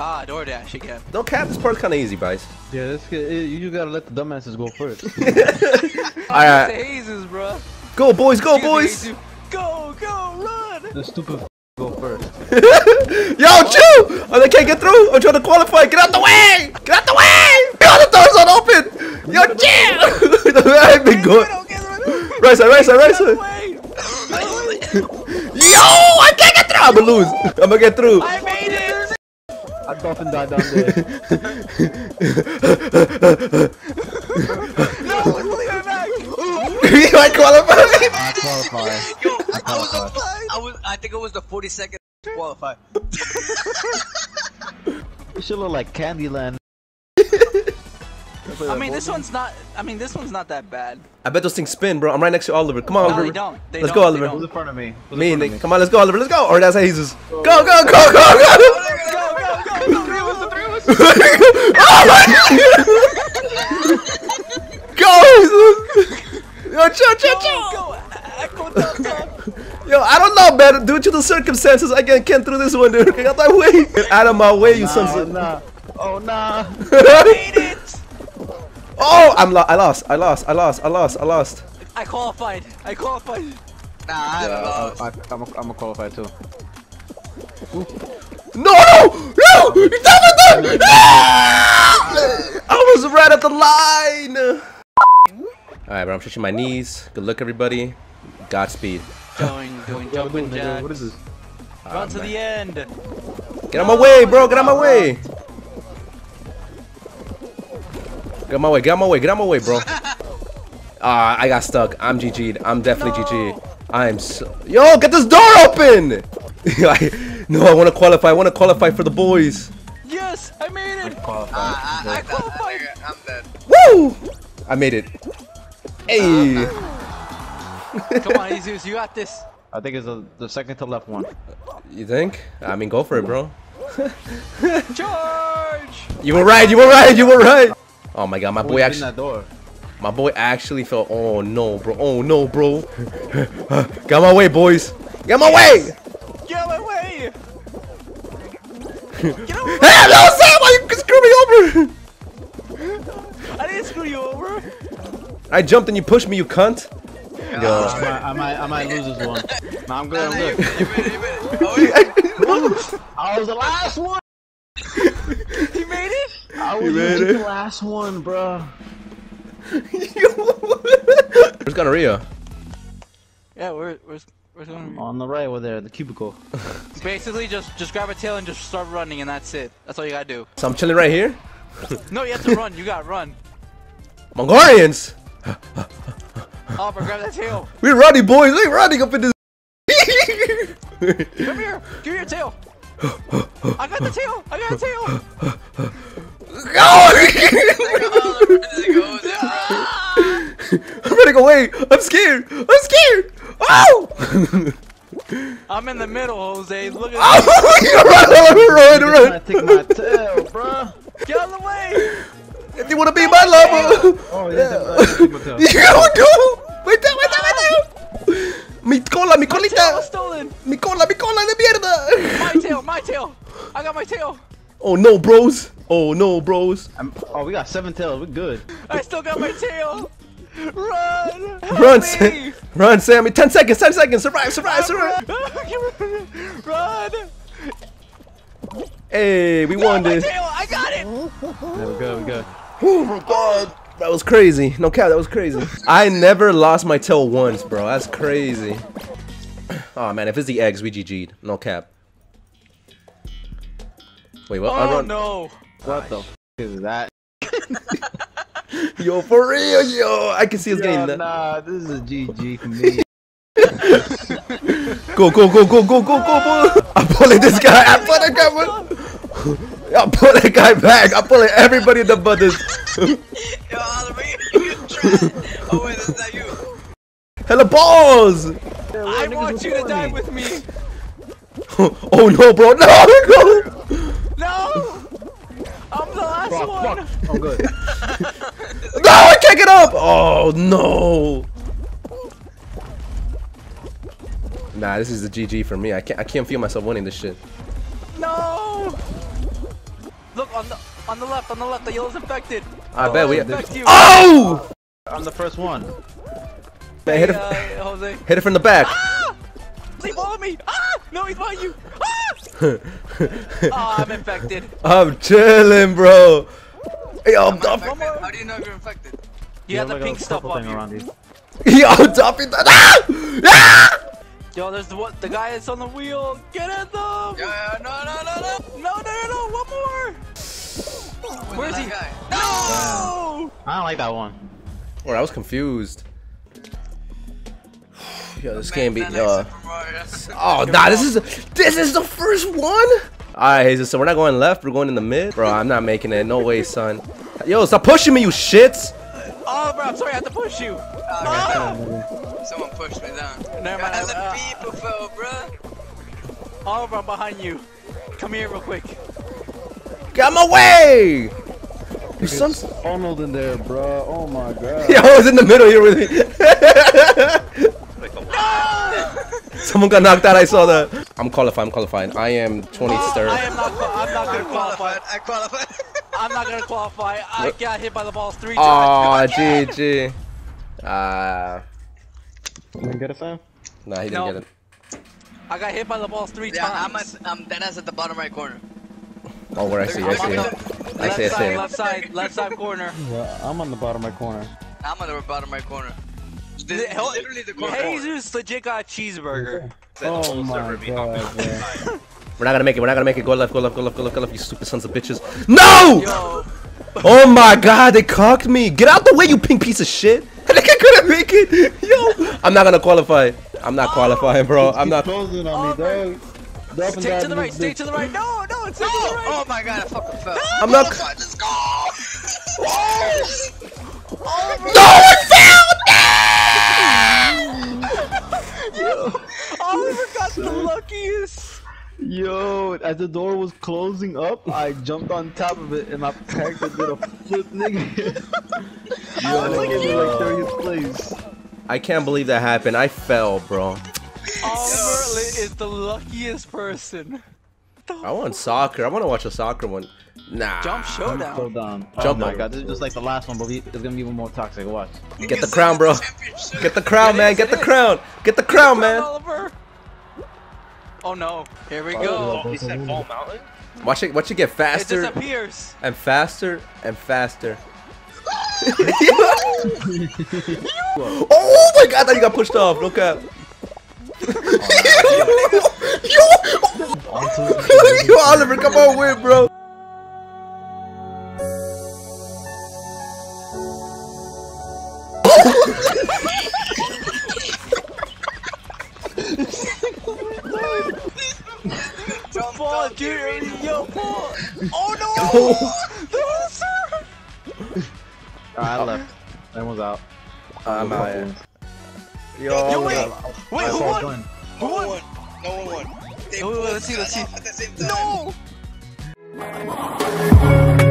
Ah, Door Dash again. No cap, this part's kind of easy, guys. Yeah, this kid, you gotta let the dumbasses go first. All right, Jesus, bro. go boys, go boys. Go, go, run. the stupid go first. Yo, chill! Oh, they can't get through. I'm trying to qualify. Get out the way! Get out the way! Yo, the door's not open. Yo, chill! I've been going. Right side, right side, right side. Yo, I can't get through. I'm gonna lose. I'm gonna get through. I made it. I dolphin died down there. No, leave it back. you might qualify. I qualify. Yo, I was, a, I was, I think it was the 42nd qualify. You should look like Candyland. I mean, this one's not. I mean, this one's not that bad. I bet those things spin, bro. I'm right next to Oliver. Come on, No, Oliver. they don't. They Let's don't. go, Oliver. Who's in front of me? Who's Me, front of Nick. Come on, let's go, Oliver. Let's go. Or that's Jesus. Go, go. Go, go, go. The three of us. The three of us. oh my Go! Yo, chill, chill, chill. Go, go. Echo top top. Yo, don't know, man. Due to the circumstances, I can't, can't through this one, dude. Get out my way. Get out of my way, you me? sons Oh of... nah. Oh nah. Made it. oh, I'm lo I lost. I lost. I lost. I lost. I lost. I qualified. I qualified. Nah, I Yeah, haven't lost. I, I, I'm, a, I'm a qualified too. No, no, no! You done it, done! I was right at the line. All right, bro. I'm stretching my knees. Good luck, everybody. Godspeed. Doing, doing jumping jacks. What is this? Run ah, to the end. Get out my way, bro. Get out my way. Get out my way. Get out my way. Get out my way, bro. Ah, I got stuck. I'm GG'd. I'm definitely GG. I'm so. Yo, get this door open! I- no, I want to qualify. I want to qualify for the boys. Yes, I made it. Qualified. I qualified. Ah, ah, I'm dead. Woo! I made it. Hey. Come on, Jesus, you got this. I think it's the, the second to left one. You think? I mean, go for it, bro. Charge. You were right. You were right. You were right. Oh my god, my boy actually. that? My boy actually fell. Oh no, bro. Oh no, bro. Got my way, boys. Get my way. Get my way. Get out of my Hey, no, Sam, why you screw me over? I didn't screw you over. I jumped and you pushed me, you cunt. I might, I might, I might lose this one. Nah, I'm good. I'm You good. made it, you made it, you made it. Oh, wait. I was the last one. He made it. I was You made legit it? the last one, bro. Where's gonorrhea? Yeah, where, where's, where's going? On the right over there, the cubicle. Basically, just just grab a tail and just start running, and that's it. That's all you gotta do. So I'm chilling right here. No, you have to run. You gotta run. Mongolians. Oh, Oliver, grab that tail. We're running, boys. We're running up in this. Come here. Give me your tail. I got the tail. I got the tail. Go! I'm running away. I'm scared. I'm scared. Oh! I'm in the middle, Jose. Look at oh! run, run, run, Trying to take my tail, bro. Get out of the way. If you wanna be my lover, Oh yeah, yeah. take my tail. you do. Wait down, wait down, wait down. Mi cola, mi My tail was colita. stolen. Mi cola, mi cola de mierda. My tail. My tail. I got my tail. Oh no, bros. Oh no, bros. I'm, oh, we got seven tails. We're good. I still got my tail. Run. Help Run, me. Sam. Run, Sammy. 10 seconds, 10 seconds. Survive, survive, survive. Run. Hey, we Got won this. tail. I got it. Yeah, we go. We go. Oh my god. That was crazy. No cap, that was crazy. I never lost my tail once, bro. That's crazy. Oh man, if it's the eggs, we GG'd. No cap. Wait, what? I Oh run. no. What the f is that? Yo, for real, yo. I can see us Yo, getting that. nah, this is a GG for me. Go, go, go, go, go, go, go, go. I'm pulling this guy. I'm pulling that guy. I'm pulling that guy back. I'm pulling everybody in the buttons. Yo, Oliver, you tried. Oh, wait, that's not you. Hella balls. I want you to die with me. Oh no, bro. No, no. No. I'm last Fuck, one. fuck. I'm good. No, I can't get up! Oh no! Nah, this is the GG for me. I can't. I can't feel myself winning this shit. No. Look on the on the left, on the left. The yellow's infected. I bet we. Infect you. Oh! I'm the first one. Man, hit it, uh, Jose. hit it from the back. Ah! He followed me. Ah! No, he's behind you. Ah! oh, I'm infected. I'm chilling, bro. Yo, I'm I'm dump- How do you know you're infected? You have the like pink stuff on thing you. around you. Yo, I'm dumping that. Ah! Ah! Yo, there's the what? The guy that's on the wheel. Get in them. Yeah, yeah, no, no, no, no. No, no, no, no. One more. Where's he? guy? No. I don't like that one. Bro, I was confused. Yo, this Man, game be man, yo. Oh nah, this is this is the first one. Alright, Jesus, so we're not going left, we're going in the mid. Bro, I'm not making it. No way, son. Yo, stop pushing me, you shits. Oh, bro, I'm sorry. I had to push you. Ah! Someone pushed me down. Never mind. As a Uh, people fell, bruh. Oliver, I'm behind you. Come here real quick. Get out my way! You son. Arnold in there, bro. Oh my god. Yo, I was in the middle here with me. Someone got knocked out, I saw that. I'm qualified, I'm qualified. I am 23rd. Oh, I am not. I'm not gonna qualify. I qualified. I'm not gonna qualify. I got hit by the balls three Aw, times. GG. Ah, You didn't get it, fam? nah, he didn't No. get it. I got hit by the balls three yeah, I'm times. at, I'm dead ass at the bottom right corner. Oh, where I see, I I'm see on it. the I see, I left see side, left side, left side corner. Yeah, I'm on the bottom right corner. I'm on the bottom right corner. This is literally the corner. Jesus legit got a cheeseburger. Oh my god. We're not gonna make it, we're not gonna make it. Go left, go left, go left, go left, go left, you stupid sons of bitches. No! Yo, Oh my god, they cocked me. Get out the way, you pink piece of shit. I think I couldn't make it. Yo, I'm not gonna qualify. I'm not qualifying, bro. I'm not. closing on me, oh, dog. Stay to the right, stay to the right. No, no, it's to the Oh, right. oh my god, I fucking fell. I'm not. Let's go. Oh. No, I Oliver Yo, as the door was closing up, I jumped on top of it and my character did a flip, nigga. Yo, was and like, I yo. like 30th place. I can't believe that happened. I fell, bro. Oliver li- is the luckiest person. I want soccer. I want to watch a soccer one. Nah. Jump So showdown. down. Jump oh my god, this is just like the last one, but we, it's gonna be even more toxic. Watch. Get the crown, bro. Get the crown, man. Get the crown. Get the crown, man. Oliver. Oh no! Here we go. Oh, he said Fall Mountain? Watch it. Watch it get faster. It faster disappears. and faster and faster. Oh, oh my god! That you got pushed off. Look up. Yo, Oliver, come on, win, bro. Oh no! Oh. no, sir. Alright, I left. Everyone's out. Ah, I'm out here. Yo, Yo, wait, I wait, who won? join. Who No one won? won. No one won. They Wait, wait, let's see, let's see. At the same time. No!